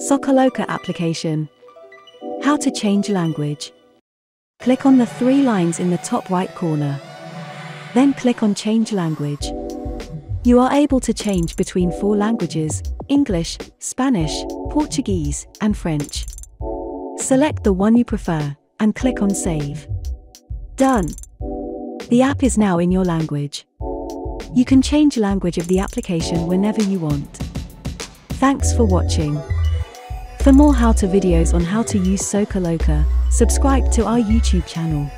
SocaLoca application. How to change language. Click on the three lines in the top right corner. Then click on Change Language. You are able to change between four languages English, Spanish, Portuguese, and French. Select the one you prefer and click on Save. Done. The app is now in your language. You can change language of the application whenever you want. Thanks for watching. For more how-to videos on how to use SocaLoca, subscribe to our YouTube channel.